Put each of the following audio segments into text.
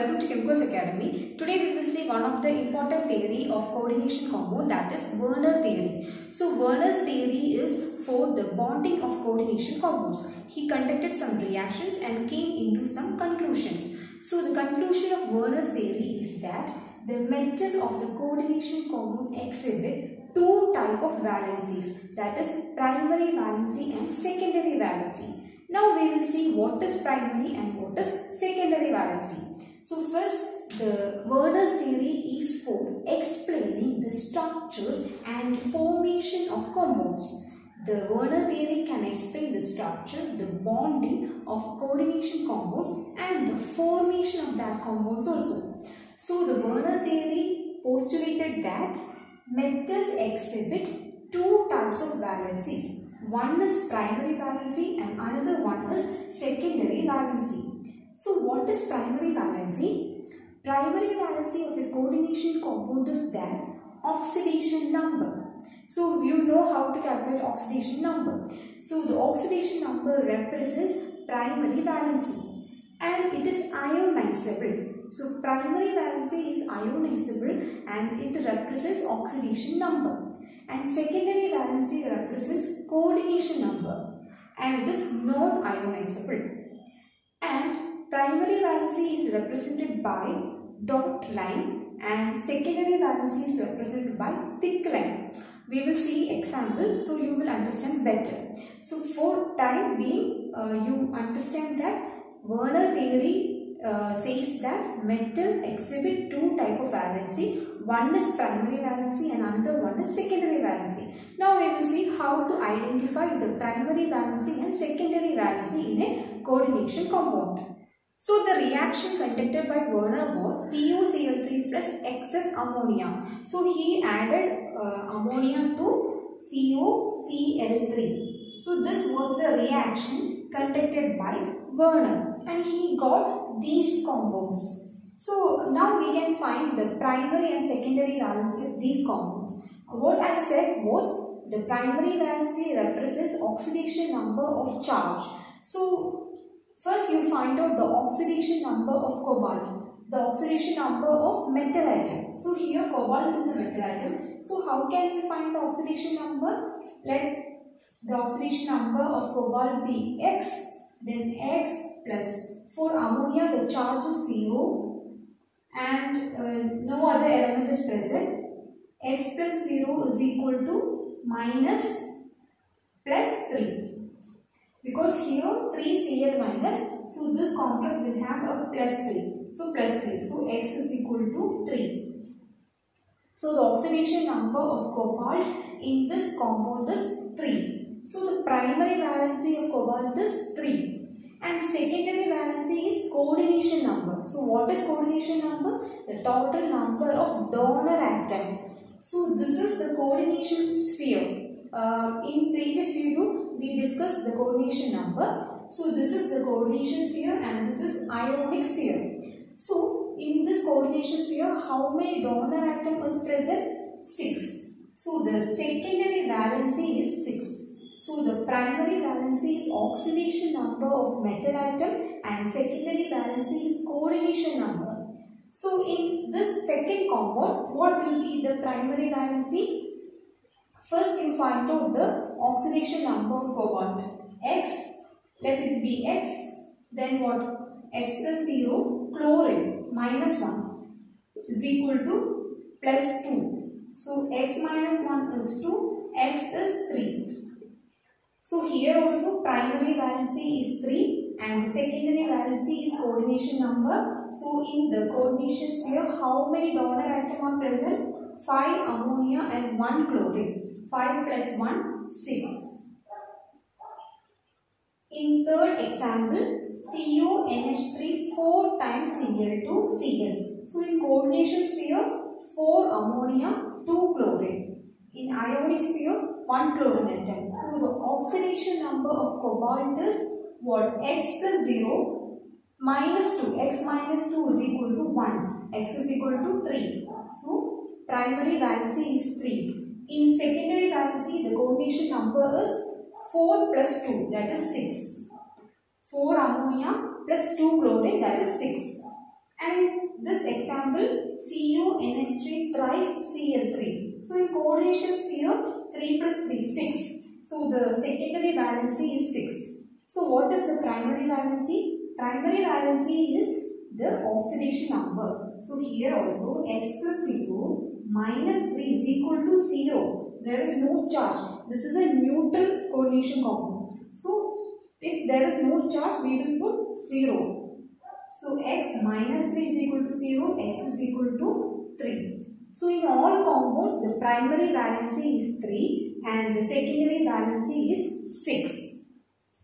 welcome to Chemicos Academy. Today we will see one of the important theory of coordination compound that is Werner theory. So Werner's theory is for the bonding of coordination compounds. He conducted some reactions and came into some conclusions. So the conclusion of Werner's theory is that the metal of the coordination compound exhibit two type of valencies that is primary valency and secondary valency. Now we will see what is primary and what is secondary valency. So first the Werner's theory is for explaining the structures and formation of compounds. The Werner theory can explain the structure, the bonding of coordination compounds and the formation of that compounds also. So the Werner theory postulated that metals exhibit two types of valencies. One is primary valency and another one is secondary valency. So what is primary valency? Primary valency of a coordination compound is that oxidation number. So you know how to calculate oxidation number. So the oxidation number represents primary valency and it is ionizable. So primary valency is ionizable and it represents oxidation number and secondary valency represents coordination number and it is non-ionizable. And primary valency is represented by dot line and secondary valency is represented by thick line. We will see example so you will understand better. So for time being uh, you understand that Werner theory uh, says that metal exhibit two type of valency. One is primary valency and another one is secondary valency. Now we will see how to identify the primary valency and secondary valency in a coordination compound. So the reaction conducted by Werner was CuCl3 plus excess ammonia. So he added uh, ammonia to CuCl3. So this was the reaction conducted by Werner and he got these compounds. So now we can find the primary and secondary valency of these compounds. What I said was the primary valency represents oxidation number of charge. So First you find out the oxidation number of cobalt, the oxidation number of metal atom. So here cobalt is a metal atom. So how can we find the oxidation number? Let the oxidation number of cobalt be X, then X plus for ammonia the charge is 0 and uh, no other element is present. X plus 0 is equal to minus plus 3 because here 3Cl minus so this complex will have a plus 3 so plus 3 so x is equal to 3 so the oxidation number of cobalt in this compound is 3 so the primary valency of cobalt is 3 and secondary valency is coordination number so what is coordination number the total number of donor atom so this is the coordination sphere uh, in previous video we discussed the coordination number. So this is the coordination sphere and this is ionic sphere. So in this coordination sphere how many donor atom is present? 6. So the secondary valency is 6. So the primary valency is oxidation number of metal atom and secondary valency is coordination number. So in this second compound what will be the primary valency? First you find out the oxidation number of cobalt. X, let it be X, then what? X plus 0, chlorine, minus 1 is equal to plus 2. So X minus 1 is 2, X is 3. So here also primary valency is 3 and secondary valency is coordination number. So in the coordination sphere, how many donor atoms are present? 5 ammonia and 1 chlorine. 5 plus 1, 6. In third example, CuNH3 4 times Cl2 Cl. So in coordination sphere, 4 ammonia, 2 chlorine. In ionic sphere, 1 chlorine atom. So the oxidation number of cobalt is what? X plus 0 minus 2. X minus 2 is equal to 1. X is equal to 3. So primary valency is 3. In secondary valency, the coordination number is 4 plus 2, that is 6. 4 ammonia plus 2 chlorine, that is 6. And this example, CuNH3 thrice Cl3. So in coordination sphere, 3 plus 3, 6. So the secondary valency is 6. So what is the primary valency? Primary valency is the oxidation number. So here also x plus 0 minus 3 is equal to 0. There is no charge. This is a neutral coordination compound. So if there is no charge, we will put 0. So x minus 3 is equal to 0, x is equal to 3. So in all compounds, the primary valency is 3 and the secondary valency is 6.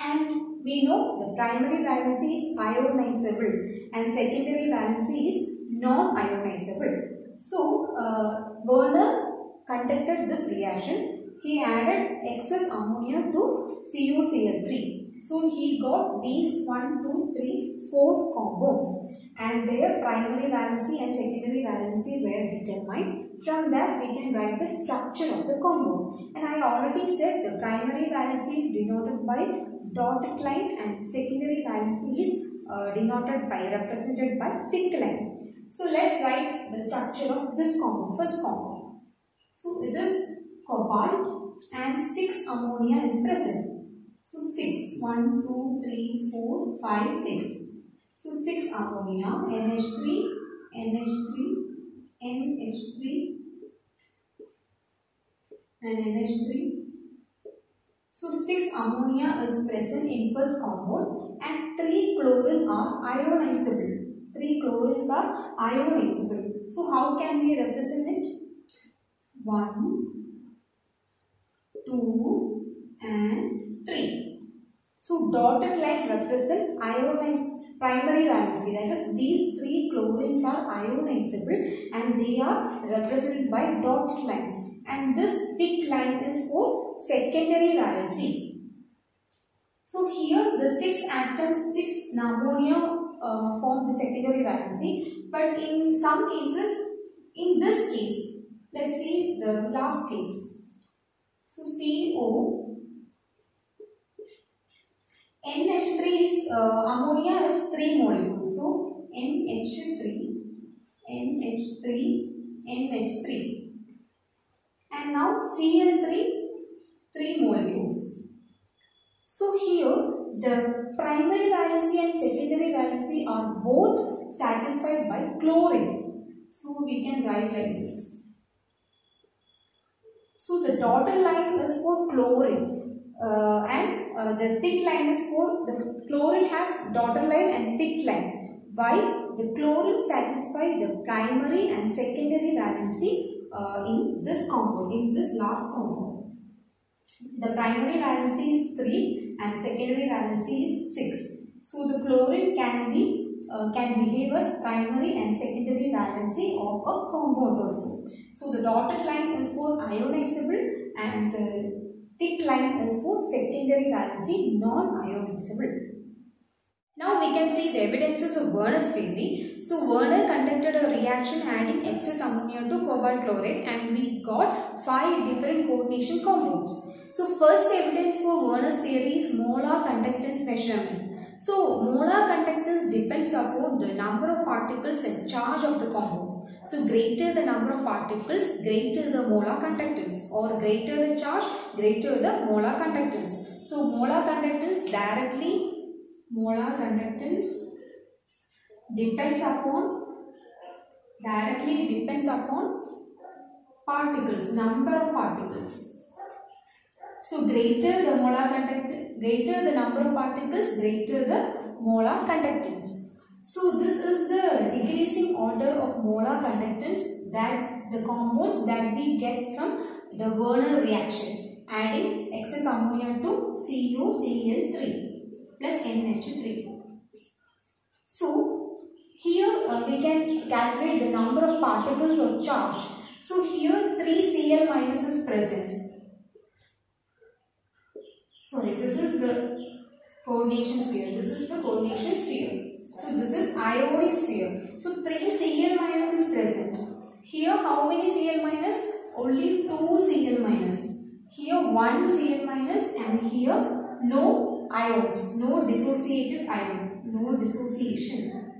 And we know the primary valency is ionizable and secondary valency is non-ionizable. So uh, Werner conducted this reaction. He added excess ammonia to CuCl3 so he got these 1, 2, 3, 4 compounds and their primary valency and secondary valency were determined. From that we can write the structure of the compound. And I already said the primary valency is denoted by dotted line and secondary valency is uh, denoted by, represented by thick line. So let's write the structure of this compound, first compound. So it is cobalt and 6 ammonia is present. So 6. 1, 2, 3, 4, 5, 6. So 6 ammonia, NH3, NH3, NH3 and NH3. So 6 ammonia is present in first compound and 3 chlorine are ionizable. 3 chlorines are ionizable. So how can we represent it? 1, 2 and 3. So dotted line represent ionized primary valency that is these three chlorines are ionizable and they are represented by dotted lines and this thick line is for secondary valency. So here the 6 atoms, 6 ammonia uh, form the secondary valency but in some cases, in this case, let's see the last case. So CO NH3 is uh, ammonia is 3 molecules. So NH3, NH3, NH3. And now Cl3, 3 molecules. So here the primary valency and secondary valency are both satisfied by chlorine. So we can write like this. So the dotted line is for chlorine uh, and uh, the thick line is for the chlorine have dotted line and thick line. Why? The chlorine satisfy the primary and secondary valency uh, in this compound, in this last compound. The primary valency is 3 and secondary valency is 6. So the chlorine can be uh, can behave as primary and secondary valency of a compound also. So the dotted line is for ionizable and the Thick line is for secondary valency, non-ionizable. Now we can see the evidences of Werner's theory. So Werner conducted a reaction adding excess ammonia to cobalt chloride and we got five different coordination compounds. So first evidence for Werner's theory is molar conductance measurement. So molar conductance depends upon the number of particles and charge of the compound. So greater the number of particles, greater the molar conductance or greater the charge, greater the molar conductance. So molar conductance directly, molar conductance depends upon, directly depends upon particles, number of particles. So greater the molar conductance, greater the number of particles, greater the molar conductance. So this is the decreasing order of molar conductance that the compounds that we get from the Werner reaction adding excess ammonia to CuCl3 plus NH3. So here uh, we can calculate the number of particles of charge. So here 3 Cl minus is present. Sorry, this is the coordination sphere. This is the coordination sphere. So this is ionic sphere. So 3 Cl minus is present. Here how many Cl minus? Only 2 Cl minus. Here 1 Cl minus and here no ions, no dissociated ion, no dissociation.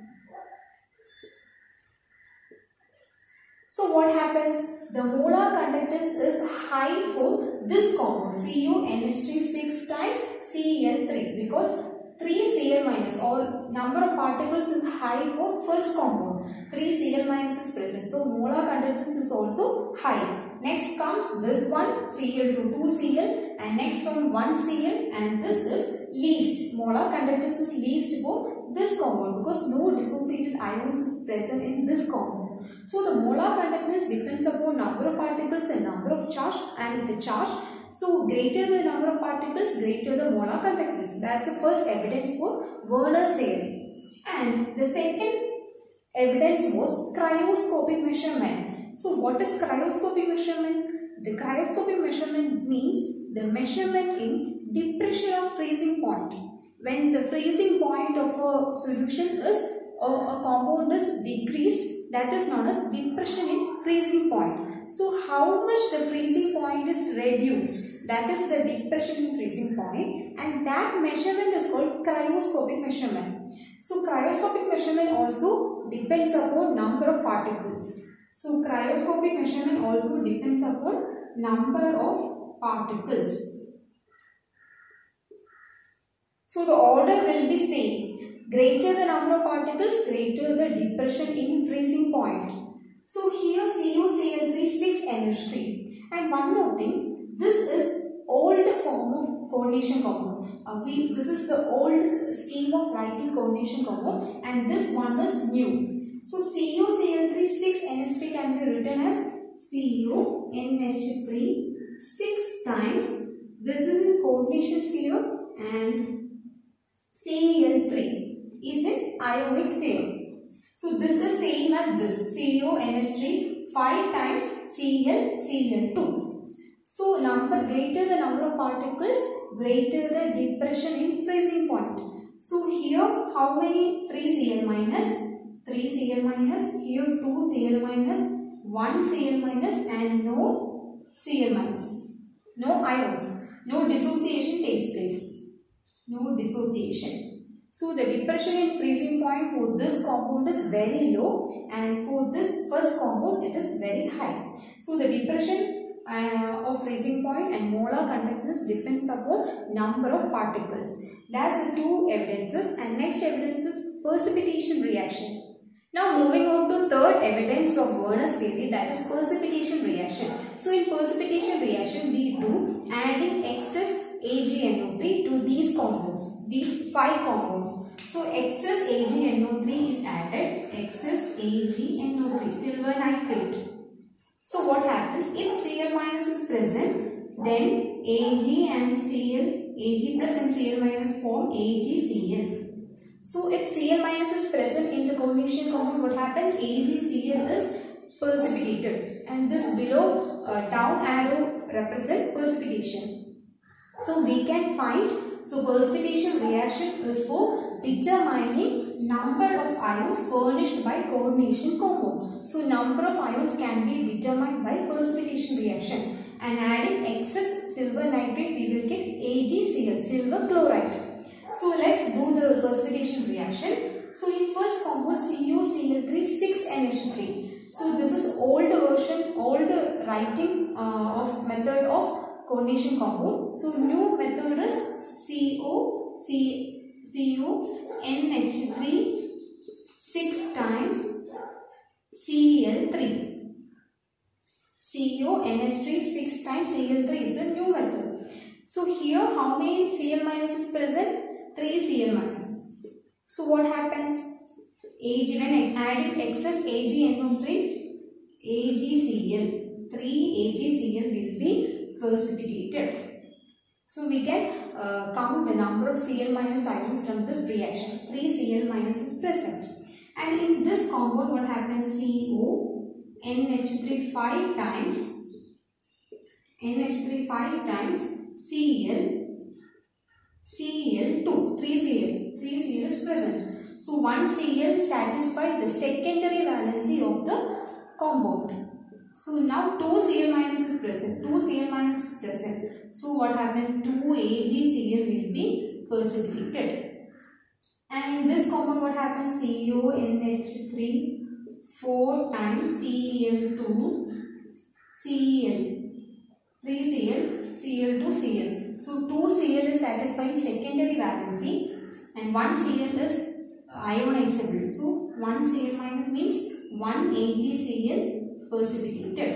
So what happens? The molar conductance is high for this compound CuNH3 6 times Cl3 because 3 Cl minus or number of particles is high for first compound. 3 Cl minus is present. So molar conductance is also high. Next comes this one Cl2 2 Cl and next one 1 Cl and this is least. Molar conductance is least for this compound because no dissociated ions is present in this compound. So the molar conductance depends upon number of particles and number of charge and the charge. So greater the number of particles, greater the molar conductance. That's the first evidence for Werner's theory. And the second evidence was cryoscopic measurement. So what is cryoscopic measurement? The cryoscopic measurement means the measurement in depression of freezing point. When the freezing point of a solution is or a compound is decreased that is known as depression in freezing point. So how much the freezing point is reduced that is the depression in freezing point and that measurement is called cryoscopic measurement. So cryoscopic measurement also depends upon number of particles. So cryoscopic measurement also depends upon number of particles. So the order will be same Greater the number of particles, greater the depression in freezing point. So here CuCl3 6NH3. And one more thing, this is old form of coordination compound. Uh, we, this is the old scheme of writing coordination compound and this one is new. So CuCl3 6NH3 can be written as CuNH3 6 times. This is in coordination sphere and Cl3 is an ionic sphere. So this is same as this CuNH3 5 times Cl Cl2. So number greater the number of particles greater the depression in freezing point. So here how many 3 Cl minus 3 Cl minus here 2 Cl minus 1 Cl minus and no Cl minus. No ions. No dissociation takes place. No dissociation. So the depression in freezing point for this compound is very low and for this first compound it is very high. So the depression uh, of freezing point and molar conductance depends upon number of particles. That's the two evidences and next evidence is precipitation reaction. Now moving on to third evidence of Werner's theory that is precipitation reaction. So in precipitation reaction we do adding excess AgNO3 to these compounds, these five compounds. So excess AgNO3 is added, excess AgNO3, silver nitrate. So what happens if Cl is present, then Ag and Cl, Ag plus and Cl form AgCl. So if Cl is present in the combination compound, what happens? AgCl is precipitated and this below uh, down arrow represent precipitation. So we can find, so precipitation reaction is for determining number of ions furnished by coordination compound. So number of ions can be determined by precipitation reaction and adding excess silver nitrate we will get AgCl, silver chloride. So let's do the precipitation reaction. So in first compound CuCl3 6NH3. So this is old version, old writing uh, of method of coordination compound. So new method is CO, C, CO, NH3 6 times Cl3. CO, NH3 6 times Cl3 is the new method. So here how many Cl minus is present? 3 Cl minus. So what happens? Ag when adding excess AgNO3, AgCl, 3 AgCl will be precipitated. So we can uh, count the number of Cl minus ions from this reaction. 3 Cl minus is present. And in this compound what happens? CO NH3 5 times NH3 5 times Cl Cl2 3 Cl 3 Cl is present. So 1 Cl satisfies the secondary valency of the compound. So now 2 Cl minus is present. 2 Cl minus is present. So what happened? 2 AgCl will be precipitated. And in this compound what happens? CuNH3 4 times Cl2 Cl 3Cl Cl2 Cl. So 2Cl is satisfying secondary valency and 1Cl is ionizable. So 1Cl minus means 1 AgCl precipitated.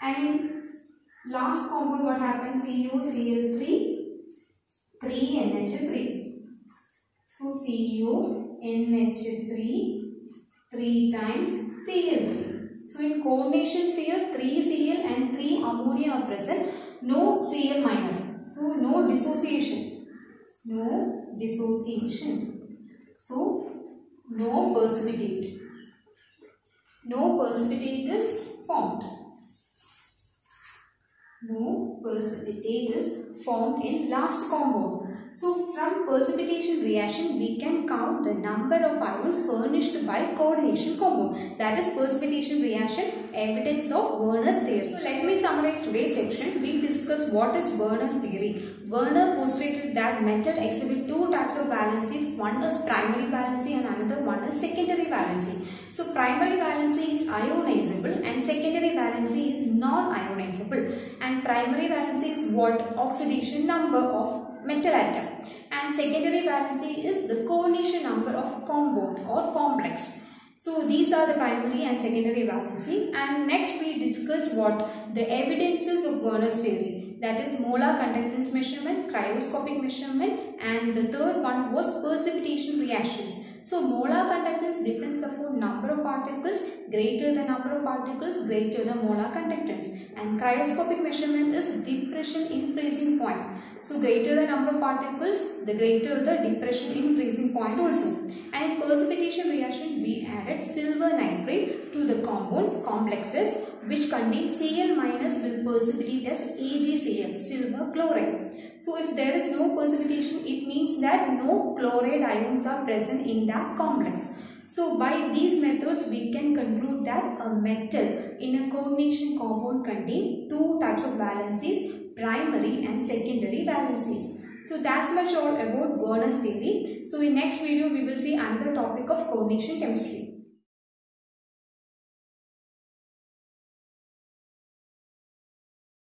And last compound what happens? CuCl3 3NH3. So CuNH3 3 times Cl3. So in coordination sphere 3 Cl and 3 ammonia are present. No Cl minus. So no dissociation. No dissociation. So no precipitate. No precipitate is formed. No precipitate is formed in last compound. So from precipitation reaction we can count the number of ions furnished by coordination compound. That is precipitation reaction evidence of Werner's theory. So let me summarize today's section. We discussed what is Werner's theory. Werner postulated that metal exhibit two types of valencies. One is primary valency and another one is secondary valency. So primary valency is ionizable and secondary valency is non-ionizable. And primary valency is what? Oxidation number of metal atom and secondary valency is the coordination number of compound or complex. So these are the primary and secondary valency and next we discuss what the evidences of Werner's theory that is molar conductance measurement, cryoscopic measurement and the third one was precipitation reactions. So molar conductance depends upon number of particles greater the number of particles greater the molar conductance and cryoscopic measurement is depression in freezing point. So greater the number of particles the greater the depression in freezing point also. And in precipitation reaction we added silver nitrate to the compounds complexes which contain Cl minus will precipitate as AgCl silver chloride. So if there is no precipitation it means that no chloride ions are present in that complex. So by these methods we can conclude that a metal in a coordination compound contain two types of valencies primary and secondary valencies. So that's much all about Werner's theory. So in next video we will see another topic of coordination chemistry.